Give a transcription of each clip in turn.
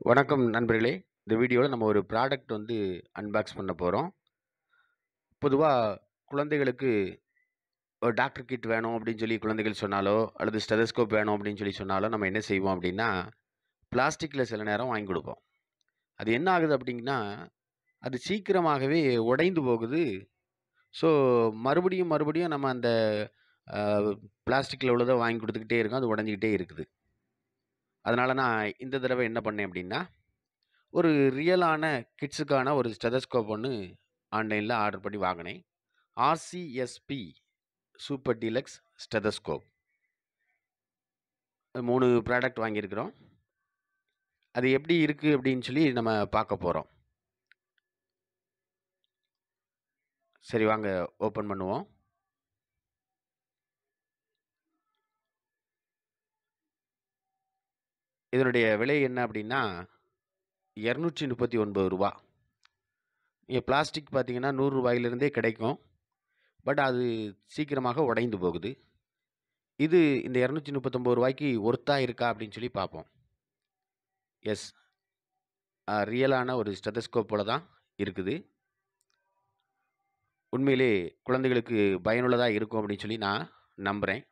வணக்கம் நண்பர்களே! இந்த வீடியோவில் நம்ம ஒரு ப்ராடக்ட் வந்து அன்பாக்ஸ் பண்ண போகிறோம் பொதுவாக குழந்தைகளுக்கு ஒரு டாக்டர் கிட் வேணும் அப்படின்னு சொல்லி குழந்தைகள் சொன்னாலோ, அல்லது ஸ்டெதஸ்கோப் வேணும் அப்படின்னு சொல்லி சொன்னாலோ, நம்ம என்ன செய்வோம் அப்படின்னா, பிளாஸ்டிக்கில் சில நேரம் வாங்கி கொடுப்போம் அது என்ன ஆகுது அப்படிங்கன்னா அது சீக்கிரமாகவே உடைந்து போகுது. ஸோ, மறுபடியும் மறுபடியும் நம்ம அந்த பிளாஸ்டிக்கில் உள்ளதை வாங்கி கொடுத்துக்கிட்டே இருக்கோம். அது உடஞ்சிக்கிட்டே இருக்குது. அதனால் நான் இந்த தடவை என்ன பண்ணேன் அப்படின்னா, ஒரு ரியலான கிட்ஸுக்கான ஒரு ஸ்டெதஸ்கோப் ஒன்று ஆன்லைனில் ஆர்டர் பண்ணி வாங்கினேன் ஆர்சிஎஸ்பி சூப்பர் டீலக்ஸ் ஸ்டெதஸ்கோப். மூணு ப்ராடக்ட் வாங்கியிருக்கிறோம். அது எப்படி இருக்குது அப்படின்னு சொல்லி நம்ம பார்க்க போகிறோம் சரி வாங்க ஓப்பன் பண்ணுவோம். இதனுடைய விலை என்ன அப்படின்னா, இரநூற்றி முப்பத்தி ஒன்பது ரூபா இங்கே பிளாஸ்டிக் பார்த்தீங்கன்னா, ரூ. 100 கிடைக்கும். பட் அது சீக்கிரமாக உடைந்து போகுது. இது இந்த இரநூத்தி முப்பத்தொம்பது ரூபாய்க்கு ஒர்த்தாக இருக்கா அப்படின்னு சொல்லி பார்ப்போம். எஸ். ரியலான ஒரு ஸ்டெதஸ்கோப் போல தான் இருக்குது. உண்மையிலே குழந்தைகளுக்கு பயனுள்ளதாக இருக்கும் அப்படின்னு சொல்லி நான் நம்புகிறேன்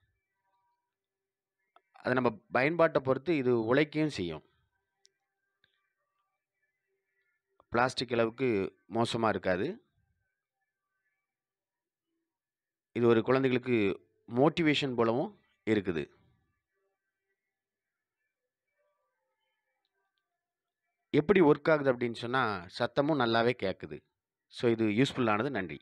அதை நம்ம பயன்பாட்டை பொறுத்து இது உழைக்கவும் செய்யும். பிளாஸ்டிக் அளவுக்கு மோசமாக இருக்காது. இது ஒரு குழந்தைகளுக்கு மோட்டிவேஷன் போலவும் இருக்குது. எப்படி ஒர்க் ஆகுது அப்படின்னு சொன்னால் சத்தமும் நல்லாவே கேட்குது. ஸோ இது யூஸ்ஃபுல்லானது. நன்றி.